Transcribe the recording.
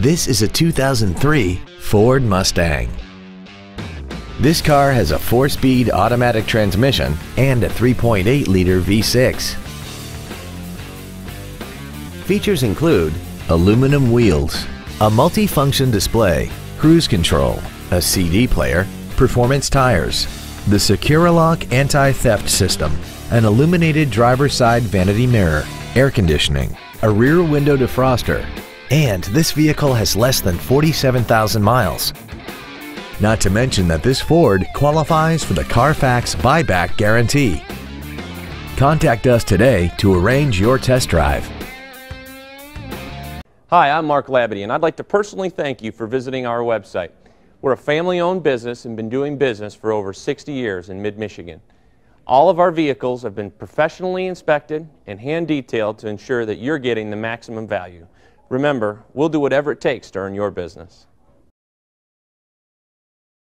This is a 2003 Ford Mustang. This car has a 4-speed automatic transmission and a 3.8-liter V6. Features include aluminum wheels, a multi-function display, cruise control, a CD player, performance tires, the SecuriLock anti-theft system, an illuminated driver's side vanity mirror, air conditioning, a rear window defroster, and this vehicle has less than 47,000 miles. Not to mention that this Ford qualifies for the Carfax buyback guarantee. Contact us today to arrange your test drive. Hi, I'm Mark Labadie, and I'd like to personally thank you for visiting our website. We're a family-owned business and been doing business for over 60 years in mid-Michigan. All of our vehicles have been professionally inspected and hand detailed to ensure that you're getting the maximum value. Remember, we'll do whatever it takes to earn your business.